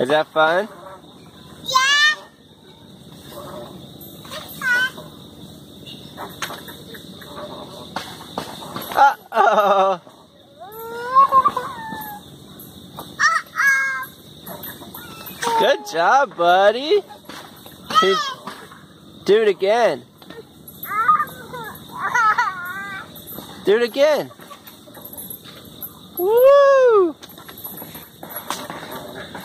Is that fun? Yeah. Good job, buddy. Do it again. Do it again. Woo!